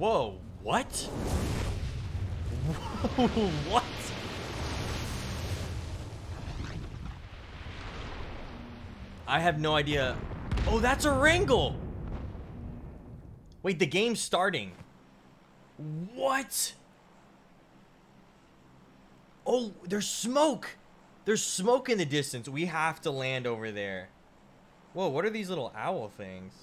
Whoa, what? Whoa, what? I have no idea. Oh, that's a wrangle! Wait, the game's starting. What? Oh, there's smoke! There's smoke in the distance. We have to land over there. Whoa, what are these little owl things?